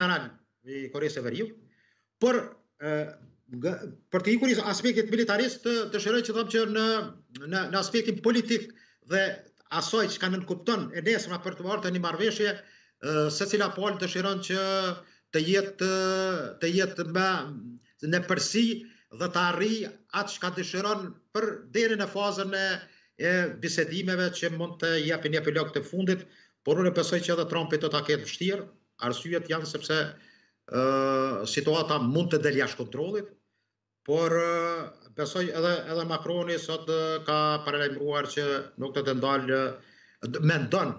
General i Koresë së Veriut, por për të ikur prej aspektit militarist dëshiroj që të them që në, në, në aspektin politik dhe asaj çka nënkupton e nesërmja për të vajtur në një marrëveshje, secila palë dëshiron që të jetë, të jetë me, në epërsi dhe ta arrijë atë çka dëshiron për deri në fazën e, e bisedimeve që mund të japin epilog të fundit, por unë besoj që edhe Trumpi do ta ketë vështirë, Arsyet janë sepse situata mund të del jashtë kontrollit, por besoj edhe edhe Macroni sot ka paralajmëruar që nuk do të ndalë mendon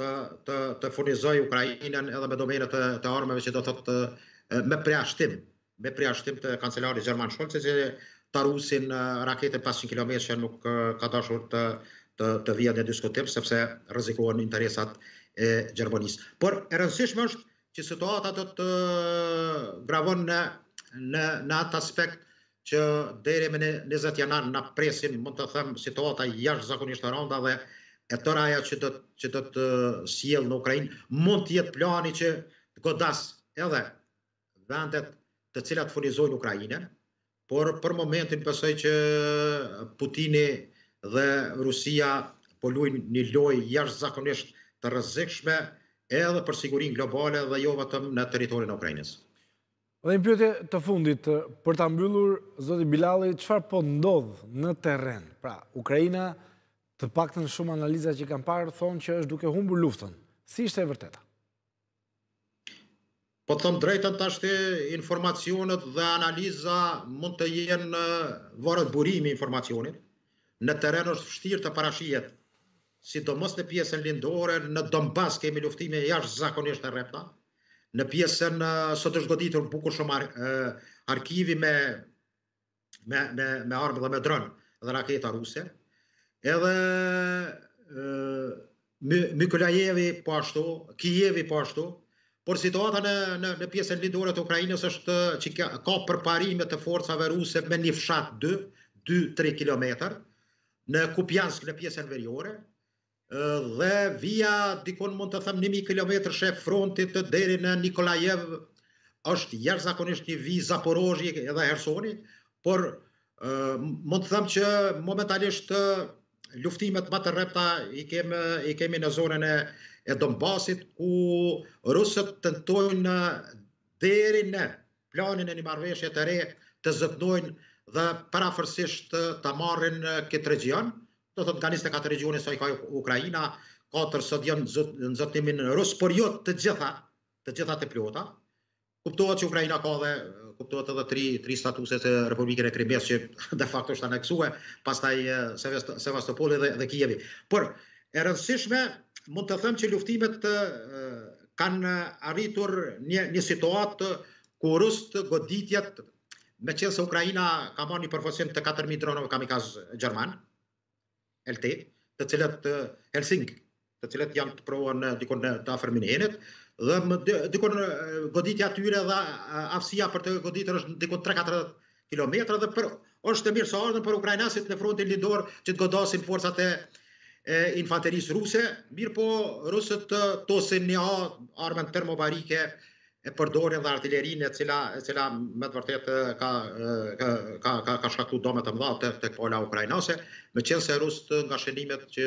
të të të furnizoj Ukrainën edhe me domene të të armëve që do thotë me përjashtim me përjashtim të kancelarit gjerman Scholz, që Taurusin raketën 500 km që nuk ka dashur të të, të vijë në diskutim sepse rrezikohen interesat e Gjermanisë. Por e rëndësishme është që situata do të gravon në në në atë aspekt që deri më në 20 janar na presin, mund të them, situata jashtëzakonisht e rënda dhe e tëra ajo që do që do të sjell në Ukrainë mund të jetë plani që të godas edhe vendet të cilat furnizojnë Ukrainën, por për momentin besoj që Putini dhe Rusia po luajnë një lojë jashtëzakonisht të rrezikshme edhe për sigurinë globale dhe jo vetëm në territorin e Ukrainës. Dhe një pyetje të fundit për ta mbyllur zoti Bilalli, çfarë po ndodh në terren? Pra, Ukraina të paktën shumë analiza që kam parë thonë që është duke humbur luftën. Si është e vërteta? Po të them të drejtën tashti informacionet dhe analiza mund të jenë varet burimi i informacionit, në terren është vështirë të parashihet, sidomos në pjesën lindore, në Donbass kemi luftime jashtëzakonisht të rrepta, në pjesën sot është goditur bukur shumë Harkivi me me, me, me armë dhe me dronë dhe raketa ruse. Edhe Mykolajevi po ashtu, Kijevi po ashtu, por situata në, në, në pjesën lindore të Ukrainës është që ka, ka përparime të forcave ruse me një fshat 2, 2-3 km, në Kupjansk në pjesën veriore, Dhe vija dikund mund të them 1000 kilometrësh e frontit deri në Nikolajev është jashtëzakonisht një vijë Zaporozhi dhe Hersoni, por mund të them që momentalisht luftimet më të rrepta i kemi i kemi në zonën e e Donbasit ku rusët tentojnë deri në planin e një marrëveshje të re të zaptojnë dhe parafërsisht ta marrin këtë regjion, do thotë nga 24 regjione sa i ka Ukraina, katër sot janë n'zotimin rus, por jo të gjitha, të gjitha të plota. Kuptohet që Ukraina ka dhe kuptohet edhe tri tri statuse të Republikën e Krimesë që de facto është aneksue, pastaj Sevastopoli dhe dhe Kievi. Por e rëndësishme mund të them që luftimet të kanë arritur një një situatë ku rusët goditjet meqenëse Ukraina ka marrë një përforcim të 4.000 dronëve kamikaz gjerman, LT, të cilët të Helsing, të cilët janë të provuar në dikun në të afër Minhenit, dhe më dikun goditja tyre dhe afsia për të goditur është dikun 3-4 km dhe për, është e mirëseardhur për ukrainasit në frontin lindor që të godasin forcat e e infanterisë ruse, mirëpo rusët të tosin një armën termobarike e përdorin dhe artilerinë e cila e cila me të vërtetë ka ka ka ka shkaktuar dëme të mëdha tek tek pala ukrainase, meqenëse rusët nga shënimet që